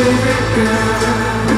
If you